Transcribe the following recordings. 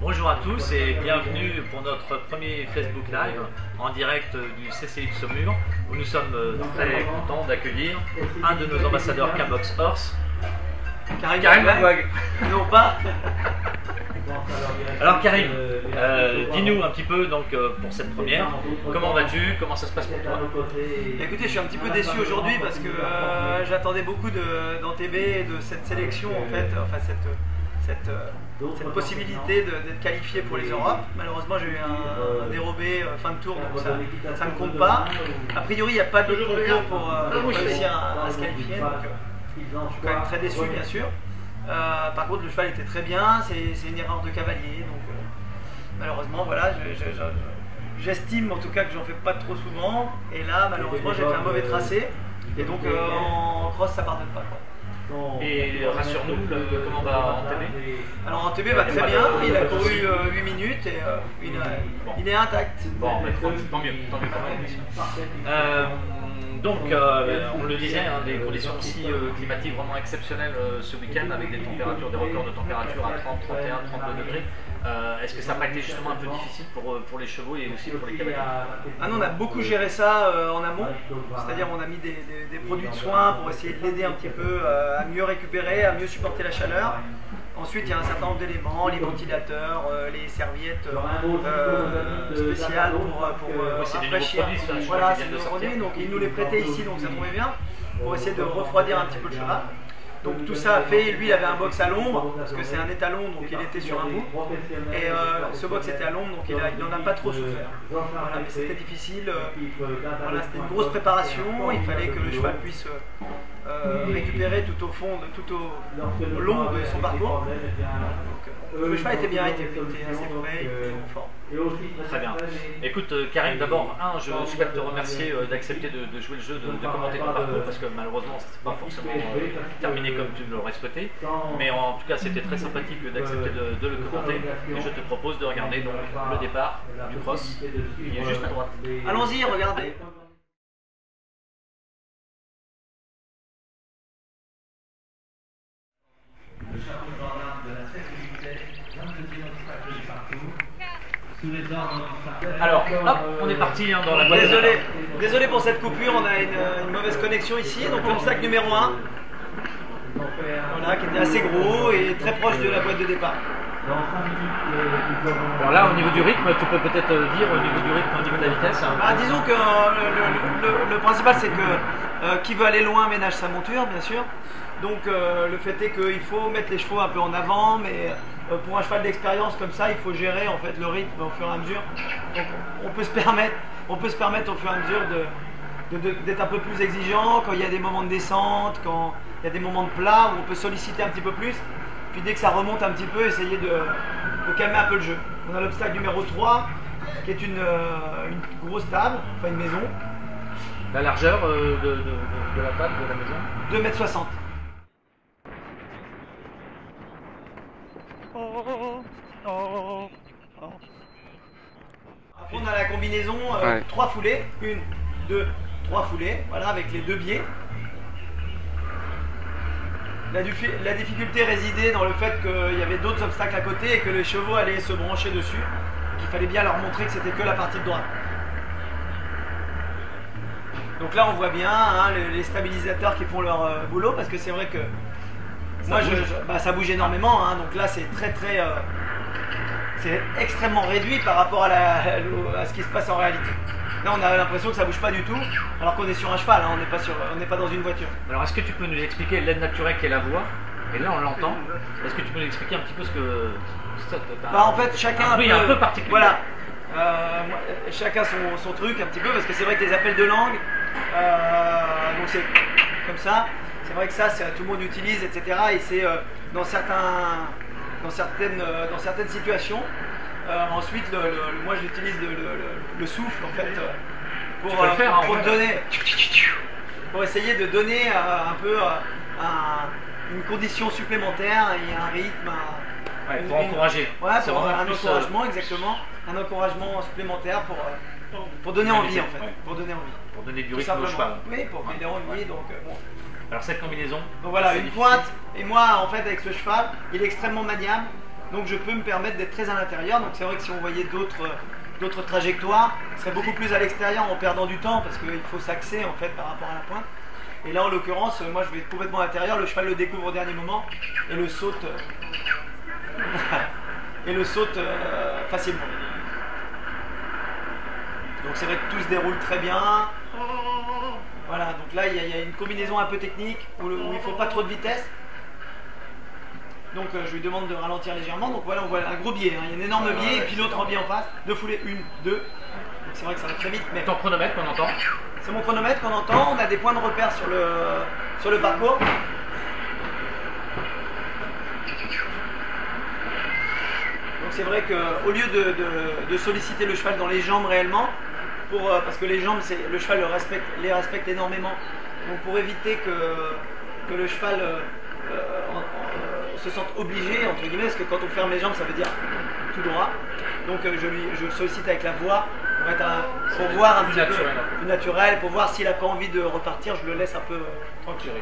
Bonjour à tous et bienvenue pour notre premier Facebook Live en direct du CCI de Saumur où nous sommes euh, très contents d'accueillir un de nos ambassadeurs Camox Horse. Karim, Karim. Non pas. Alors Karim, euh, dis-nous un petit peu donc euh, pour cette première, comment vas-tu, comment ça se passe pour toi? Écoutez, je suis un petit peu déçu aujourd'hui parce que euh, j'attendais beaucoup de- d'ANTB et de cette sélection en fait, enfin cette, cette, euh, cette possibilité d'être qualifié pour les Europes. Malheureusement, j'ai eu un, un dérobé euh, fin de tour, donc ça ne compte pas. A priori, il n'y a pas de concours pour euh, réussir à, à se qualifier, donc euh, je suis quand même très déçu bien sûr. Euh, par contre, le cheval était très bien, c'est une erreur de cavalier, donc euh, malheureusement, voilà, je- je- je- j'estime en tout cas que j'en fais pas trop souvent, et là, malheureusement, j'ai fait un mauvais tracé, et donc euh, en cross, ça pardonne pas. quoi. Et rassure-nous, le- comment va en TV Alors en TB va très bien, il a couru 8 minutes et euh, il, a- il est intact. Bon, bah, tant tant mieux, tant mieux. Euh, donc, euh, on le disait, hein, des conditions aussi euh, climatiques vraiment exceptionnelles euh, ce week-end avec des températures, des records de température à 30, 31, 32 degrés. Est-ce que ça n'a pas été justement un peu difficile pour, pour les chevaux et aussi pour les cavaliers Ah non, on a beaucoup géré ça en amont, c'est-à-dire on a mis des, des- produits de soins pour essayer de l'aider un petit peu à mieux récupérer, à mieux supporter la chaleur. Ensuite, il y a un certain nombre d'éléments, les ventilateurs, euh, les serviettes euh, spéciales pour, euh, pour euh, rafraîchir. Voilà, c'est des de produits, donc ils nous les prêtaient ici, donc ça tombait bien, pour essayer de refroidir un petit peu le cheval. Donc tout ça a fait, lui il avait un box à l'ombre, parce que c'est un étalon, donc il était sur un bout. Et euh, ce box était à l'ombre, donc il n'en a, pas trop souffert. Voilà, mais c'était difficile. euh, voilà, c'était une grosse préparation. Il fallait que le cheval puisse euh, récupérer tout au fond, tout au, long de son parcours. Le cheval était bien, il était, il était assez frais, il était en forme. Très bien. Écoute, euh, Karim, d'abord, un, je souhaite te remercier euh, d'accepter de, de jouer le jeu, de, de commenter ton parcours, parce que malheureusement, c'est pas forcément euh, terminé comme tu l'aurais souhaité. Mais en tout cas, c'était très sympathique d'accepter de, de le commenter. Et je te propose de regarder donc le départ du cross, qui est juste à droite. Allons-y, regardez. Alors, hop, on est parti hein, dans la boîte. de Désolé, départ. désolé pour cette coupure, on a une, une mauvaise connexion ici. Donc l'obstacle numéro 1, voilà, qui était assez gros et très proche de la boîte de départ. Alors là, au niveau du rythme, tu peux peut-être euh, dire au niveau du rythme, au niveau de la vitesse. hein. Ah, disons que euh, le, principal c'est que euh, qui veut aller loin ménage sa monture, bien sûr. Donc le fait est qu'il faut mettre les chevaux un peu en avant, mais pour un cheval d'expérience comme ça, il faut gérer en fait le rythme au fur et à mesure. Donc on peut se permettre, on peut se permettre au fur et à mesure d'être un peu plus exigeant quand il y a des moments de descente, quand il y a des moments de plat où on peut solliciter un petit peu plus. Puis dès que ça remonte un petit peu, essayer de, de calmer un peu le jeu. On a l'obstacle numéro 3 qui est une, euh, une grosse table, enfin une maison, La largeur euh, de, de- de- de la table de la maison 2m60. Après, on a la combinaison euh, Ouais. trois foulées, une, deux, trois foulées, voilà, avec les deux biais. La, difficulté résidait dans le fait qu'il y avait d'autres obstacles à côté et que les chevaux allaient se brancher dessus, qu'il fallait bien leur montrer que c'était que la partie de droite. Donc là, on voit bien hein, les, les stabilisateurs qui font leur euh, boulot parce que c'est vrai que moi, je, bouge. je- bah, ça bouge énormément. hein, donc là, c'est très très, euh, c'est extrêmement réduit par rapport à, la- à ce qui se passe en réalité. Là, on a l'impression que ça bouge pas du tout, alors qu'on est sur un cheval. hein, on n'est pas sur, on n'est pas dans une voiture. Alors, est-ce que tu peux nous expliquer l'aide naturelle qui est la voix Et là, on l'entend. Est-ce que tu peux nous expliquer un petit peu ce que. ça, Bah, en fait, chacun un bruit un peu particulier. Voilà. Euh, chacun son, son truc un petit peu parce que c'est vrai que les appels de langue, euh, donc c'est comme ça. C'est vrai que ça, tout le monde utilise, etc. Et c'est euh, dans certains, dans certaines, euh, dans certaines situations. Euh, ensuite, le- le- moi, j'utilise le, le- le- le souffle en fait euh, pour, Tu peux le euh, faire, hein, pour donner, pour essayer de donner un peu un- une condition supplémentaire et un rythme. un- Ouais, une- pour une- encourager. Ouais, C'est pour un encouragement, exactement. Un encouragement supplémentaire pour, pour donner envie, en fait. Ouais. Pour donner envie. Pour donner du Tout rythme au cheval. Oui, pour donner envie. Donc, euh, bon. Alors, cette combinaison. donc voilà, une difficile. pointe. Et moi, en fait, avec ce cheval, il est extrêmement maniable. Donc je peux me permettre d'être très à l'intérieur. Donc c'est vrai que si on voyait d'autres d'autres trajectoires, ce serait beaucoup plus à l'extérieur en perdant du temps parce qu'il faut s'axer en fait par rapport à la pointe. Et là en l'occurrence, moi je vais être complètement à l'intérieur, le cheval le découvre au dernier moment et le saute et le saute euh, facilement. Donc c'est vrai que tout se déroule très bien. Voilà, donc là il y, a une combinaison un peu technique où, il ne faut pas trop de vitesse. Donc euh, je lui demande de ralentir légèrement. Donc voilà, on voit un gros biais. Hein. Il y a un énorme biais et puis l'autre en biais en face. Deux foulées, une, deux. Donc c'est vrai que ça va très vite. Mais... Ton chronomètre qu'on entend C'est mon chronomètre qu'on entend. On a des points de repère sur le, sur le parcours. Donc c'est vrai qu'au lieu de, solliciter le cheval dans les jambes réellement, pour, euh, parce que les jambes, le cheval le respecte, les respecte énormément. Donc pour éviter que, que le cheval euh, se sentent obligés, entre guillemets, parce que quand on ferme les jambes, ça veut dire tout droit. Donc euh, je, lui, je sollicite avec la voix pour, voir un petit peu plus naturel, pour voir s'il n'a pas envie de repartir, je le laisse un peu euh, tranquille.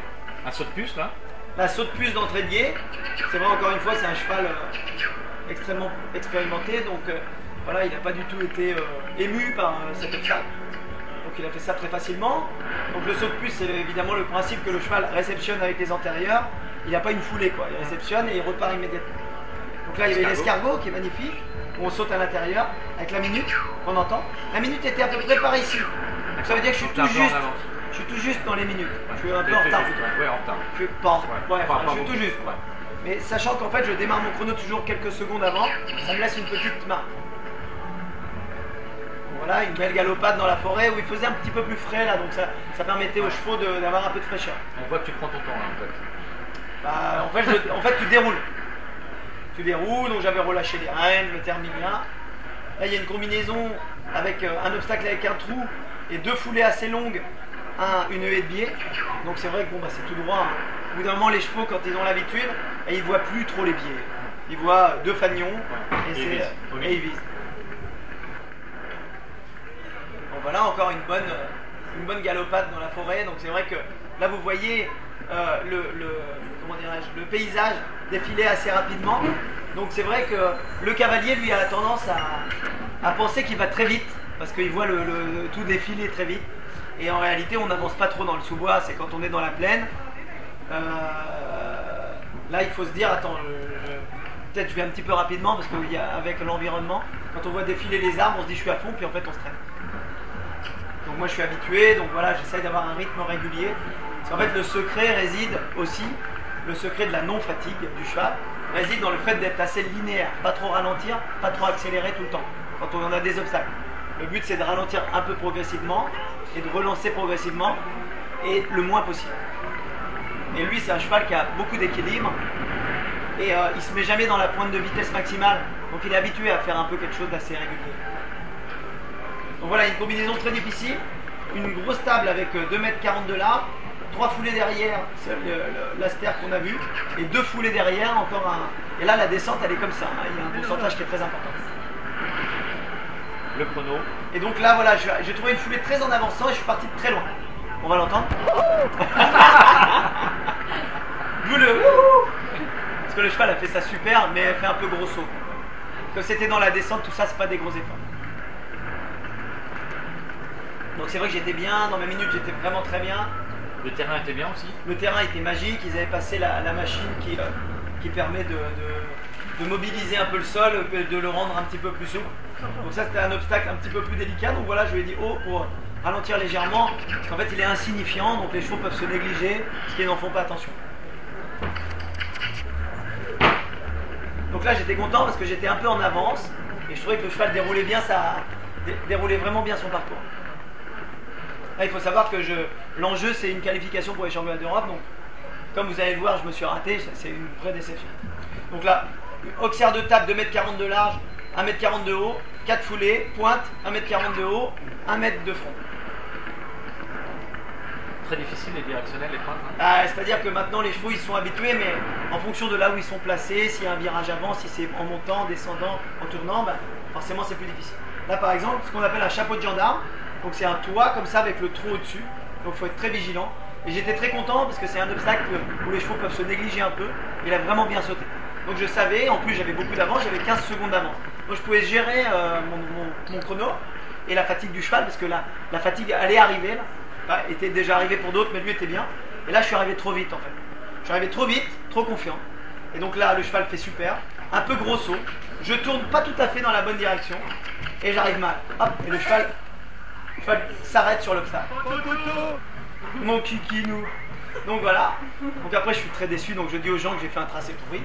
Un saut de puce là? La saut de puce d'entrée de guet, c'est vrai encore une fois, c'est un cheval euh, extrêmement expérimenté, donc voilà, il n'a pas du tout été ému par cet obstacle. Donc il a fait ça très facilement. Donc le saut de puce, c'est évidemment le principe que le cheval réceptionne avec les antérieurs il n'y a pas une foulée, quoi. Il réceptionne et il repart immédiatement. Donc là, il y avait l'escargot qui est magnifique, où on saute à l'intérieur, avec la minute qu'on entend. La minute était à peu près par ici. Donc ça veut dire que je suis tout juste. Je suis tout juste dans les minutes. je suis un peu en retard. Ouais, en retard. Je suis pas, ouais, je suis tout juste. Mais sachant qu'en fait, je démarre mon chrono toujours quelques secondes avant, ça me laisse une petite marque. Voilà, une belle galopade dans la forêt où il faisait un petit peu plus frais là, donc ça, ça permettait aux chevaux d'avoir un peu de fraîcheur. On voit que tu prends ton temps là en fait. Bah, en, fait, en fait, tu déroules. Tu déroules, donc j'avais relâché les rênes, je termine là. Là, il y a une combinaison avec euh, un obstacle avec un trou et deux foulées assez longues, un, une haie de biais. Donc c'est vrai que bon, bah, c'est tout droit. Hein. Au bout d'un moment, les chevaux, quand ils ont l'habitude, ils ne voient plus trop les biais. Ils voient deux fanions et, et, et ils visent. Voilà, encore une bonne, une bonne galopade dans la forêt. Donc c'est vrai que là, vous voyez euh, le, le paysage défiler assez rapidement. Donc c'est vrai que le cavalier, lui, a tendance à, penser qu'il va très vite, parce qu'il voit le, tout défiler très vite. Et en réalité, on n'avance pas trop dans le sous-bois, c'est quand on est dans la plaine. Euh, là, il faut se dire, attends, peut-être je vais un petit peu rapidement, parce qu'avec l'environnement, quand on voit défiler les arbres, on se dit je suis à fond, puis en fait on se traîne. Moi je suis habitué, donc voilà, j'essaye d'avoir un rythme régulier. Parce qu'en fait, le secret réside aussi, le secret de la non-fatigue du cheval, réside dans le fait d'être assez linéaire, pas trop ralentir, pas trop accélérer tout le temps, quand on en a des obstacles. Le but, c'est de ralentir un peu progressivement et de relancer progressivement et le moins possible. Et lui, c'est un cheval qui a beaucoup d'équilibre et euh, il se met jamais dans la pointe de vitesse maximale, donc il est habitué à faire un peu quelque chose d'assez régulier. Donc voilà, une combinaison très difficile, une grosse table avec 2 euh, m 40 de large, trois foulées derrière, c'est l'aster qu'on a vu, et deux foulées derrière, encore un. Et là, la descente, elle est comme ça. Hein. il y a un pourcentage qui est très important. Le chrono. Et donc là, voilà, j'ai trouvé une foulée très en avançant et je suis parti de très loin. On va l'entendre Vous le. Parce que le cheval a fait ça super, mais elle fait un peu gros saut. Comme c'était dans la descente, tout ça, c'est pas des gros efforts. Donc c'est vrai que j'étais bien, dans mes minutes j'étais vraiment très bien. Le terrain était bien aussi? Le terrain était magique, ils avaient passé la, machine qui, qui permet de, de, mobiliser un peu le sol, euh, de le rendre un petit peu plus souple. Donc ça c'était un obstacle un petit peu plus délicat, donc voilà je lui ai dit oh pour ralentir légèrement, parce qu'en fait il est insignifiant, donc les chevaux peuvent se négliger, ce qui n'en font pas attention. Donc là j'étais content parce que j'étais un peu en avance, et je trouvais que le cheval déroulait bien ça déroulait vraiment bien son parcours. Là, il faut savoir que l'enjeu, c'est une qualification pour les championnats d'Europe. Donc, comme vous allez le voir, je me suis raté. C'est une vraie déception. Donc là, auxerre de table 2m40 de large, 1m40 de haut, 4 foulées, pointe, 1m40 de haut, 1m de front. Très difficile les directionnels, les pointes. Hein. Ah, C'est-à-dire que maintenant les chevaux ils sont habitués, mais en fonction de là où ils sont placés, s'il y a un virage avant, si c'est en montant, descendant, en tournant, bah, forcément c'est plus difficile. Là par exemple, ce qu'on appelle un chapeau de gendarme, donc c'est un toit comme ça avec le trou au-dessus. Donc il faut être très vigilant. Et j'étais très content parce que c'est un obstacle où les chevaux peuvent se négliger un peu. Il a vraiment bien sauté. Donc je savais, en plus j'avais beaucoup d'avance, j'avais 15 secondes d'avance. Donc je pouvais gérer euh, mon, chrono et la fatigue du cheval, parce que la, la fatigue allait arriver, là. Enfin, était déjà arrivée pour d'autres, mais lui était bien. Et là je suis arrivé trop vite en fait. Je suis arrivé trop vite, trop confiant. Et donc là le cheval fait super, un peu gros saut. Je tourne pas tout à fait dans la bonne direction et j'arrive mal. Hop, et le cheval s'arrête sur l'obstacle. Mon kikinou. Donc voilà. Donc après, je suis très déçu. Donc je dis aux gens que j'ai fait un tracé pourri.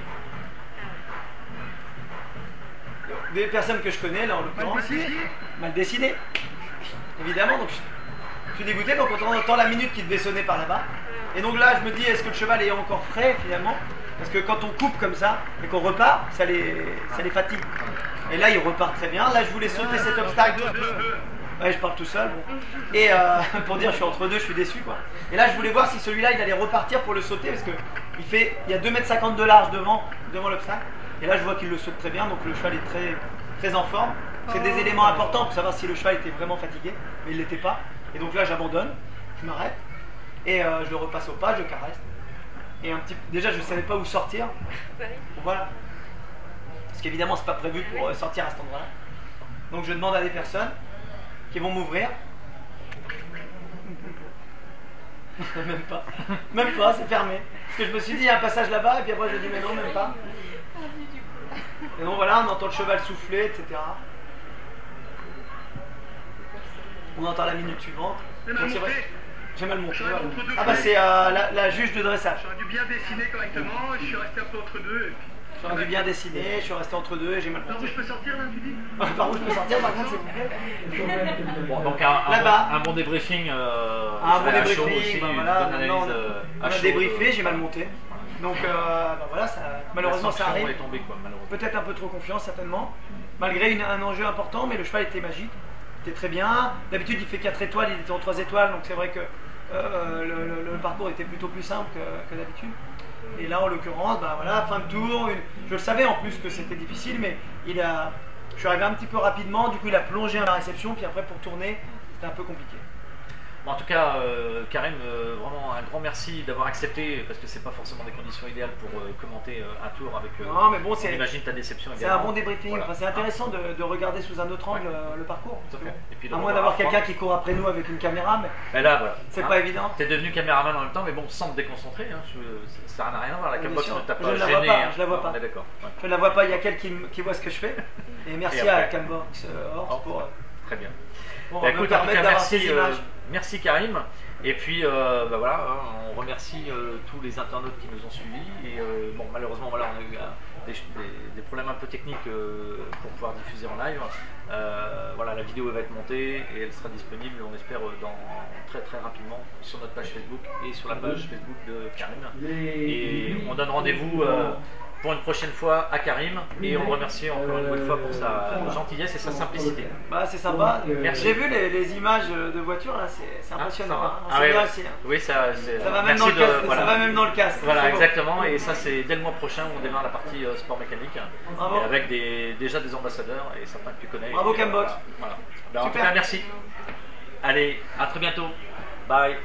Des personnes que je connais, là en l'occurrence, mal décidé. Évidemment. Donc je suis dégoûté. Donc on entend la minute qui devait sonner par là-bas. Et donc là, je me dis, est-ce que le cheval est encore frais finalement? Parce que quand on coupe comme ça et qu'on repart, ça les, ça les fatigue. Et là, il repart très bien. Là, je voulais sauter cet obstacle. Ouais, je parle tout seul. Et euh, pour dire, je suis entre deux, je suis déçu. quoi. Et là, je voulais voir si celui-là, il allait repartir pour le sauter parce que il fait, il y a 2,50 m de large devant, devant l'obstacle. Et là, je vois qu'il le saute très bien, donc le cheval est très, très en forme. C'est des éléments importants pour savoir si le cheval était vraiment fatigué, mais il l'était pas. Et donc là, j'abandonne, je m'arrête et euh, je le repasse au pas, je caresse. Et un petit, déjà, je ne savais pas où sortir. Voilà. Parce qu'évidemment, c'est pas prévu pour euh, sortir à cet endroit-là. Donc, je demande à des personnes qui vont m'ouvrir. même pas. Même pas, c'est fermé. Parce que je me suis dit, il y a un passage là-bas, et puis après je me dis, mais non, même pas. Et donc voilà, on entend le cheval souffler, etc. On entend la minute suivante. J'ai mal monté. Ah bah c'est euh, la, la, juge de dressage. J'aurais dû bien dessiner correctement, et je suis resté un peu entre deux. J'aurais dû bien dessiner, je suis resté entre deux et j'ai mal Par où je peux sortir là, tu dis Par où je peux sortir, par contre, c'est Bon, donc un, un, bon débriefing. Euh, un bon débriefing, aussi, bah, voilà, analyse, euh, on, a débriefé, j'ai mal monté. Donc euh, bah, voilà, ça, malheureusement ça arrive. Peut-être un peu trop confiance, certainement. Malgré une, un enjeu important, mais le cheval était magique. Il était très bien. D'habitude, il fait 4 étoiles, il était en 3 étoiles, donc c'est vrai que euh, le, le, parcours était plutôt plus simple que, que d'habitude. Et là, en l'occurrence, bah voilà, fin de tour. Je le savais en plus que c'était difficile, mais il a, je suis arrivé un petit peu rapidement. Du coup, il a plongé à la réception, puis après pour tourner, c'était un peu compliqué en tout cas, euh, Karim, euh, vraiment un grand merci d'avoir accepté, parce que c'est pas forcément des conditions idéales pour euh, commenter un tour avec. non, mais bon, c'est. Imagine ta déception. C'est un bon débriefing. c'est intéressant de, regarder sous un autre angle le parcours. Et puis, à moins d'avoir quelqu'un qui court après nous avec une caméra, mais. là, voilà. C'est pas évident. Tu es devenu caméraman en même temps, mais bon, sans te déconcentrer. Hein, ça n'a rien à voir. La cambox ne t'a pas je gêné. La vois pas, je la vois pas. d'accord. Je ne la vois pas. Il y a quelqu'un qui, voit ce que je fais. Et merci à Cambox Horse pour. Très bien. Bah, écoute, en tout cas, merci, merci Karim. Et puis euh, bah voilà, hein, on remercie euh, tous les internautes qui nous ont suivis. Et euh, bon, malheureusement, voilà, on a eu des, problèmes un peu techniques pour pouvoir diffuser en live. voilà, la vidéo va être montée et elle sera disponible, on espère, dans, très très rapidement sur notre page Facebook et sur la page Facebook de Karim. Et on donne rendez-vous pour une prochaine fois à Karim et on le remercie encore une fois pour sa gentillesse et sa simplicité. Bah, c'est sympa. J'ai vu les, images de voitures là, c'est ah, impressionnant. Hein. Ah, bien aussi, hein. Oui, ça, ça, va même dans le casque, ça va même dans le casque. Voilà, exactement. Et ça, c'est dès le mois prochain où on démarre la partie euh, sport mécanique. avec des, déjà des ambassadeurs et certains que tu connais. Bravo Cambox. Voilà. Ben, en tout cas, merci. Allez, à très bientôt. Bye.